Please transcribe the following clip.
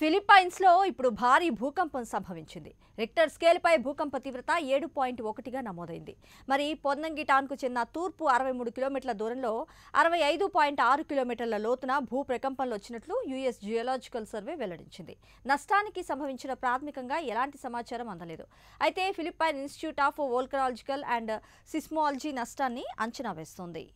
ఫిలిప్పైన్స్లో ఇప్పుడు భారీ భూకంపం సంభవించింది. రిక్టర్ స్కేల్పై భూకంప తీవ్రత ఏడు పాయింట్ ఒకటిగా నమోదైంది. మరి పొన్నంగిటాన్కు చెందిన తూర్పు అరవై మూడు కిలోమీటర్ల దూరంలో అరవై ఐదు పాయింట్ ఆరు కిలోమీటర్ల లోతున భూ ప్రకంపనలు వచ్చినట్లు యుఎస్ జియోలాజికల్ సర్వే వెల్లడించింది. నష్టానికి సంభవించిన ప్రాథమికంగా ఎలాంటి సమాచారం అందలేదు. అయితే Philippine institute of volcanological and seismology నష్టాన్ని అంచనా వేస్తోంది.